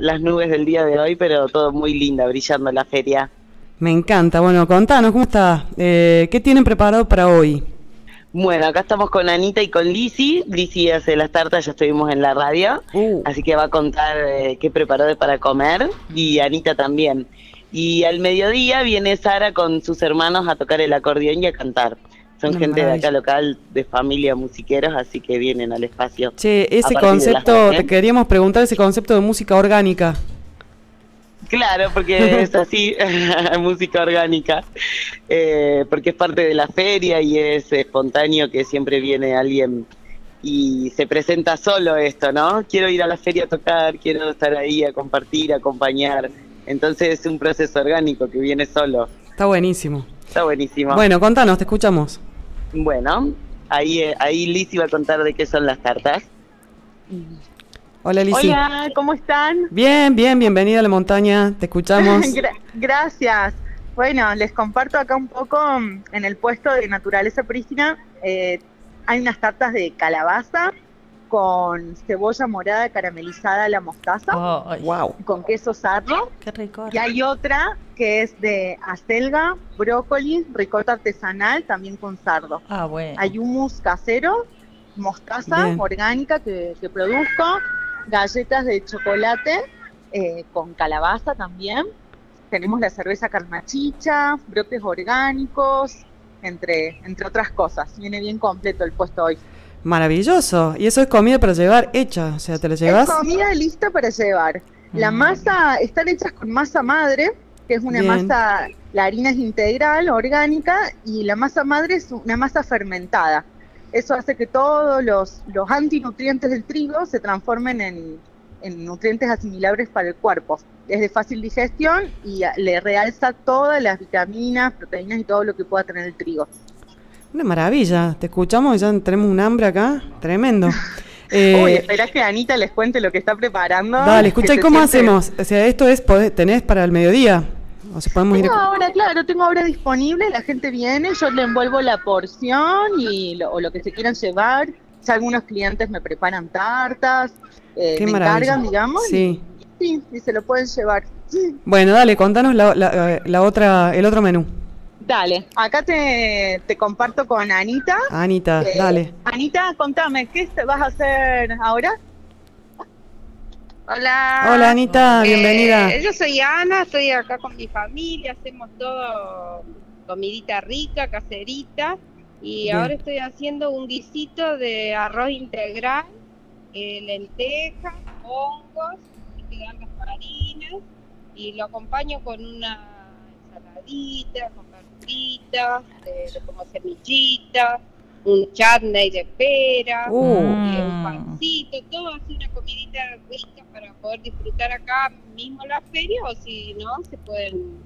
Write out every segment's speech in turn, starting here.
las nubes del día de hoy, pero todo muy linda, brillando la feria. Me encanta. Bueno, contanos, ¿cómo está? Eh, ¿Qué tienen preparado para hoy? Bueno, acá estamos con Anita y con Lisi. Lisi hace las tartas, ya estuvimos en la radio, Uh. así que va a contar eh, qué preparó para comer y Anita también. Y al mediodía viene Sara con sus hermanos a tocar el acordeón y a cantar. Son gente de acá local, de familia musiqueros, así que vienen al espacio. Che, ese concepto, 12. te queríamos preguntar ese concepto de música orgánica. Claro, porque es así, música orgánica, eh, porque es parte de la feria y es espontáneo que siempre viene alguien y se presenta solo esto, ¿no? Quiero ir a la feria a tocar, quiero estar ahí a compartir, a acompañar. Entonces es un proceso orgánico que viene solo. Está buenísimo. Está buenísimo. Bueno, contanos, te escuchamos. Bueno, ahí, eh, ahí Liz iba a contar de qué son las tartas. Hola, Lisi. Hola, ¿cómo están? Bien, bien, bienvenida a la montaña. Te escuchamos. Gra- gracias. Bueno, les comparto acá un poco mm, en el puesto de Naturaleza Prístina. eh, hay unas tartas de calabaza con cebolla morada caramelizada a la mostaza, wow. con queso sardo. Qué rico. Y hay otra que es de acelga, brócoli, ricota artesanal, también con sardo. Ah, bueno. Hay hummus casero, mostaza Bien. orgánica que, que produzco, galletas de chocolate eh, con calabaza también. Tenemos la cerveza carnachicha, brotes orgánicos, entre, entre otras cosas. Viene bien completo el puesto hoy. Maravilloso. Y eso es comida para llevar hecha. O sea, ¿te la llevas? Es comida lista para llevar. La Mm. masa, están hechas con masa madre, que es una Bien. masa, la harina es integral, orgánica, y la masa madre es una masa fermentada. Eso hace que todos los, los antinutrientes del trigo se transformen en, en nutrientes asimilables para el cuerpo. Es de fácil digestión y le realza todas las vitaminas, proteínas y todo lo que pueda tener el trigo. Una maravilla. Te escuchamos y ya tenemos un hambre acá. Tremendo. Eh, Uy, esperá que Anita les cuente lo que está preparando. dale, escucha, ¿y cómo siente- hacemos? O sea, esto es, tenés para el mediodía. O sea, podemos ir. Tengo ahora, claro, tengo ahora disponible, la gente viene, yo le envuelvo la porción y lo, o lo que se quieran llevar. Ya algunos clientes me preparan tartas, eh, Qué me maravilla. encargan, digamos, Sí. y, se lo pueden llevar. Bueno, dale, contanos la, la- la otra, el otro menú. Dale, acá te, te comparto con Anita. Anita, Eh, dale. Anita, contame, ¿qué te vas a hacer ahora? Hola. Hola, Anita, Eh, bienvenida. yo soy Ana, estoy acá con mi familia, hacemos todo comidita rica, caserita. Y Bien. ahora estoy haciendo un guisito de arroz integral, eh, lentejas, hongos, que dan las harinas. Y lo acompaño con una ensaladita, con verduritas, de, de como semillitas, un chutney de pera Uh. y un Mm. pancito, todo así una comidita rica para poder disfrutar acá mismo la feria o si no, se pueden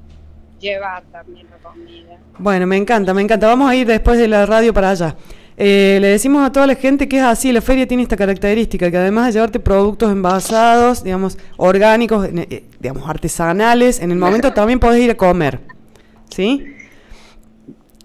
llevar también la comida. Bueno, me encanta, me encanta. Vamos a ir después de la radio para allá. Eh, le decimos a toda la gente que es así, la feria tiene esta característica, que además de llevarte productos envasados, digamos, orgánicos, eh, digamos, artesanales, en el momento también podés ir a comer. ¿Sí?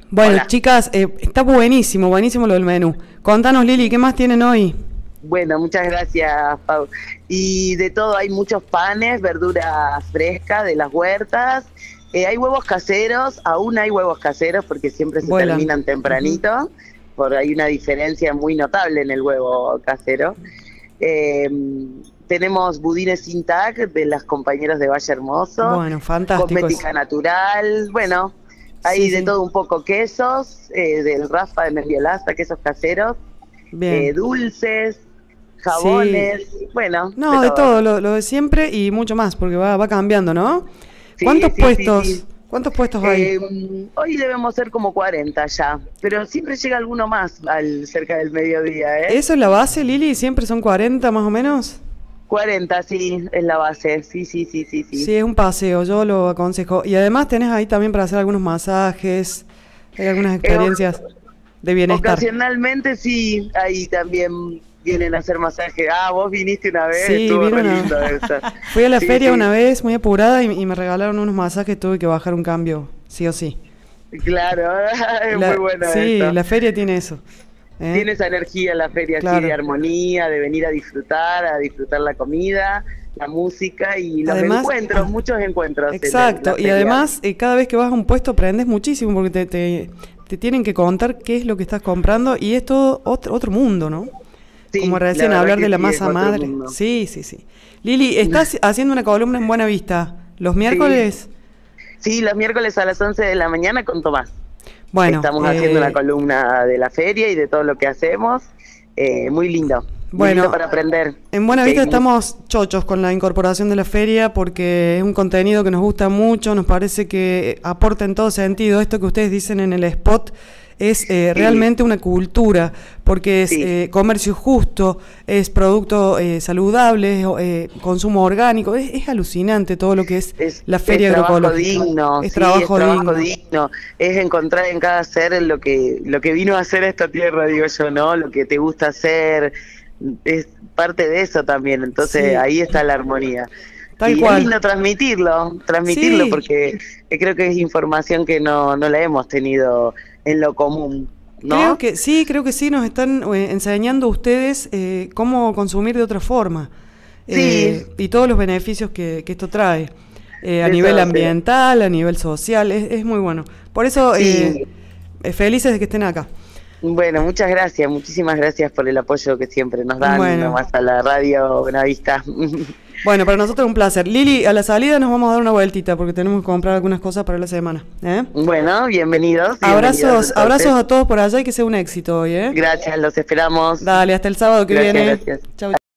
Bueno, Hola. chicas, eh, está buenísimo, buenísimo lo del menú. Contanos, Lili, ¿qué más tienen hoy? Bueno, muchas gracias, Pau. Y de todo, hay muchos panes, verdura fresca de las huertas. eh, hay huevos caseros, aún hay huevos caseros porque siempre se Vuelan. terminan tempranito. Por hay una diferencia muy notable en el huevo casero. Eh, tenemos budines sin tag de las compañeras de Valle Hermoso. Bueno, fantástico. cosmética natural, bueno, hay Sí, de sí. todo un poco quesos, eh, del Rafa de Mervialaza, quesos caseros, Bien. eh, dulces, jabones, bueno. No, de todo, lo, lo de siempre y mucho más, porque va, va cambiando, ¿no? ¿Cuántos puestos? ¿Cuántos puestos hay? Eh, hoy debemos ser como 40 ya, pero siempre llega alguno más al cerca del mediodía, ¿eh? ¿Eso es la base, Lili? ¿Siempre son 40 más o menos? 40, sí, es la base, sí, sí, sí, sí, sí. Sí, es un paseo, yo lo aconsejo. Y además tenés ahí también para hacer algunos masajes, hay algunas experiencias de bienestar. Ocasionalmente sí, ahí también vienen a hacer masaje. Ah, vos viniste una vez, Sí, estuvo vino re. Fui a la Sí, feria sí. una vez muy apurada y, y me regalaron unos masajes, tuve que bajar un cambio, sí o sí. Claro, es La- muy bueno sí, la feria tiene eso. ¿eh? Tiene esa energía la feria Claro. así de armonía, de venir a disfrutar, a disfrutar la comida, la música y los Además- encuentros, muchos encuentros. en la- Exacto, la y además eh, cada vez que vas a un puesto aprendes muchísimo porque te, te, te tienen que contar qué es lo que estás comprando y es todo otro, otro mundo, ¿no? Sí, Como recién hablar de la sí, masa madre. Sí, sí, sí. Lili, estás haciendo una columna en Buena Vista los miércoles. Sí, los miércoles a las 11 de la mañana con Tomás. Bueno, Estamos eh, haciendo una columna de la feria y de todo lo que hacemos. Eh, muy lindo. Bueno, lindo para aprender. En Buena Vista estamos chochos con la incorporación de la feria porque es un contenido que nos gusta mucho, nos parece que aporta en todo sentido. Esto que ustedes dicen en el spot es eh, realmente una cultura, porque es Sí. eh, comercio justo, es producto eh, saludable, es, eh, consumo orgánico, es, es alucinante todo lo que es, Es, la feria es trabajo digno, es sí, trabajo, digno. digno. Es encontrar en cada ser lo que, lo que vino a hacer esta tierra, digo yo, ¿no? Lo que te gusta hacer. Es parte de eso también. Entonces Sí. ahí está la armonía. Tal y cual. es lindo transmitirlo, transmitirlo Sí. porque creo que es información que no, no la hemos tenido en lo común, ¿no? Creo que sí, creo que sí, nos están eh, enseñando ustedes eh, cómo consumir de otra forma. Sí. Eh, y todos los beneficios que, que esto trae. eh, a nivel ambiental, a nivel social, es, es muy bueno. Por eso, Sí. felices de que estén acá. Bueno, muchas gracias, muchísimas gracias por el apoyo que siempre nos dan Bueno. nomás a la radio Buenavista. Bueno, para nosotros un placer. Lili, a la salida nos vamos a dar una vueltita porque tenemos que comprar algunas cosas para la semana. ¿eh? bueno, bienvenidos. Abrazos, bienvenidos, abrazos a todos por allá y que sea un éxito hoy. ¿eh? Gracias, los esperamos. Dale, hasta el sábado que Gracias, viene. gracias. Chau,